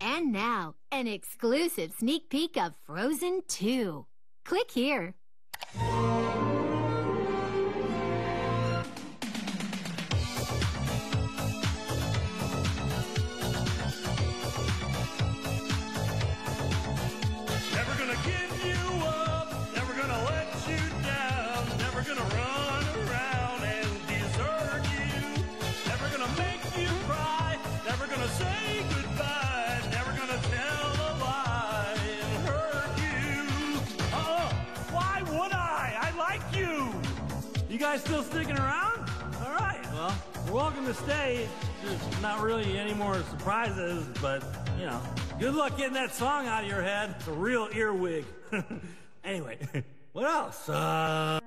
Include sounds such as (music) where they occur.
And now, an exclusive sneak peek of Frozen 2. Click here. I? Like you. You guys still sticking around? All right, well, you're welcome to stay. There's not really any more surprises, but, you know, good luck getting that song out of your head. It's a real earwig. (laughs) anyway, what else? Uh...